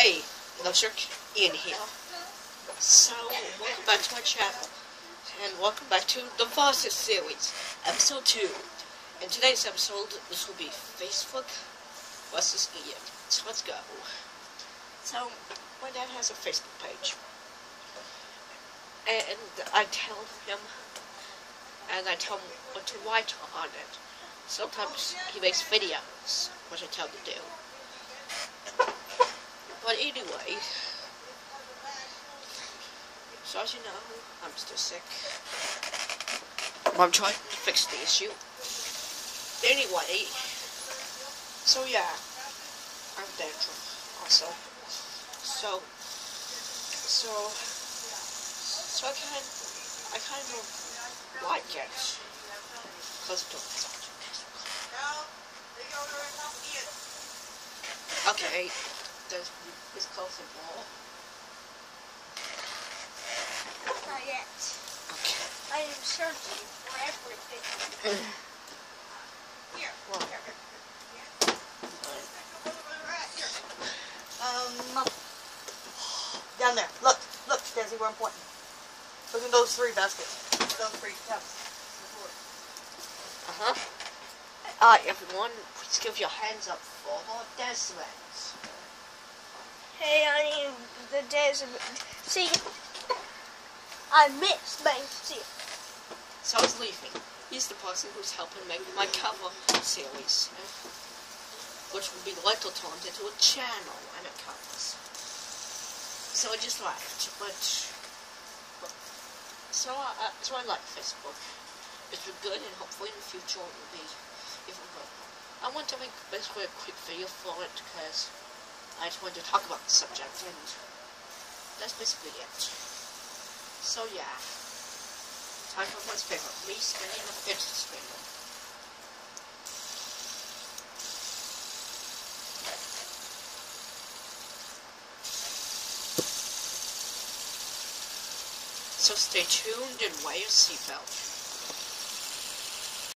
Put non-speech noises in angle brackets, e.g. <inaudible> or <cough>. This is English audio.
Hey, Loser, Ian here. So, welcome back to my channel, and welcome back to the Voss's series, episode 2. In today's episode, this will be Facebook versus Ian. So let's go. So, my dad has a Facebook page, and I tell him, and I tell him what to write on it. Sometimes he makes videos, which I tell him to do. But anyway, so as you know, I'm still sick. I'm trying to fix the issue. Anyway, so yeah, I'm Dandruff also. So, so, so I kind, I kind of like it because it doesn't Okay, close and ball. Not yet. Okay. I am searching for everything. <sighs> Here. Well, Um, down there. Look, look, Desi, where I'm pointing. Look at those three baskets. Those three cups. uh-huh. Uh, everyone, please give your hands up for Desmond. The desert. See, I missed my see. So I was leaving. He's the person who's helping make my cover series, which will be later turned into a channel and it covers. So I just left, but, but so I, uh, so I like Facebook. It's been good, and hopefully in the future it will be even better. I want to make basically a quick video for it because I just wanted to talk about the subject, and that's basically it. So yeah. Time for one's favorite, me spinning the fidget spinner. So stay tuned and wear your seatbelt.